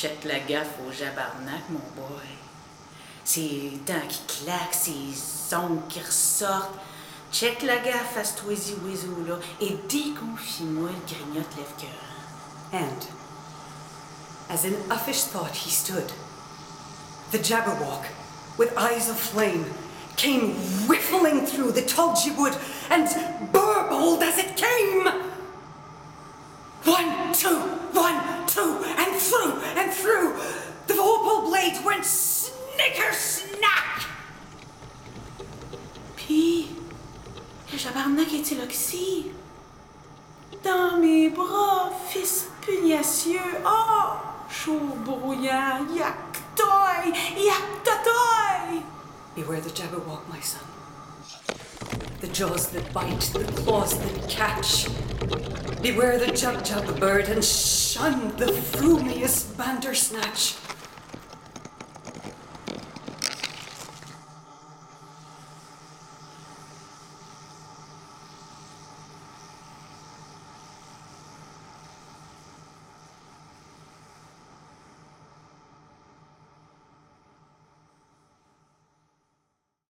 Check la gaffe au Jabbarnack, mon boy. Ses dents qui claquent, ses ongles qui ressortent. Check la gaffe à ce oisy là et déconfie-moi le grignote lève. And, as in uffish thought he stood, the Jabberwock, with eyes of flame, came whiffling through the Tulgey wood and burbled as it came. One, two, one, two, through and through. The vorpal blades went snicker snack. Puis, le Jabbarnack est-il oxy? Dans mes bras, fils pugnacieux, oh, chaud brouillant, yak toy, yak toy. Beware the Jabberwock, my son. The jaws that bite, the claws that catch. Beware the Jub Jub bird and shun the frumious bandersnatch.